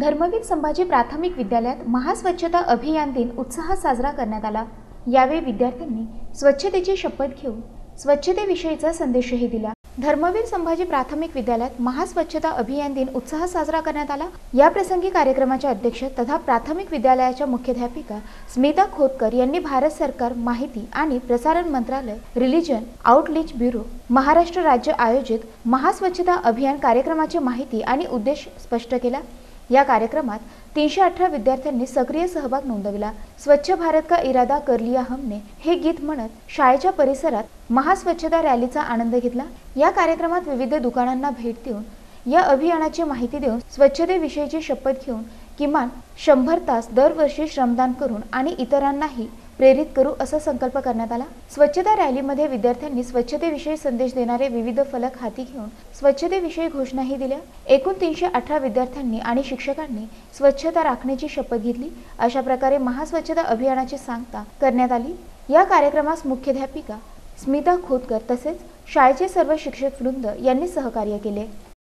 धर्मवीर संभाजी प्राथमिक विद्यालयात महास्वच्छता अभियान दिन उत्साहात साजरा करण्यात आला. यावेळी विद्यार्थ्यांनी स्वच्छतेची शपथ घेऊन स्वच्छतेविषयीचा संदेशही दिला. धर्मवीर संभाजी प्राथमिक विद्यालयात महास्वच्छता अभियान दिन उत्साहात साजरा करण्यात आला. या प्रसंगी कार्यक्रमाच्या अध्यक्ष तथा प्राथमिक विद्यालयाच्या मुख्याध्यापिका स्मिता खोतकर यांनी भारत सरकार माहिती आणि प्रसारण मंत्रालय रिलिजन आउटरीच ब्युरो महाराष्ट्र राज्य आयोजित महास्वच्छता अभियान कार्यक्रमाची माहिती आणि उद्देश स्पष्ट केला. या कार्यक्रमात तीनशे अठरा विद्यार्थ्यांनी सक्रिय सहभाग नोंदविला. स्वच्छ भारत का इरादा कर लिया हमने हे गीत म्हणत शाळेच्या परिसरात महास्वच्छता रॅलीचा आनंद घेतला. या कार्यक्रमात विविध दुकानांना भेट देऊन या अभियानाची माहिती देऊन स्वच्छतेविषयीची शपथ घेऊन किमान शंभर तास दरवर्षी श्रमदान करून आणि इतरांनाही प्रेरित करू असा संकल्प करण्यात आला. स्वच्छता रॅलीमध्ये विद्यार्थ्यांनी स्वच्छतेविषयी संदेश देणारे विविध फलक हाती घेऊन स्वच्छतेविषयी घोषणाही दिल्या. एकूण तीनशे अठरा विद्यार्थ्यांनी आणि शिक्षकांनी स्वच्छता राखण्याची शपथ घेतली. अशा प्रकारे महास्वच्छता अभियानाची सांगता करण्यात आली. या कार्यक्रमास मुख्याध्यापिका स्मिता खोतकर तसेच शाळेचे सर्व शिक्षक वृंद यांनी सहकार्य केले.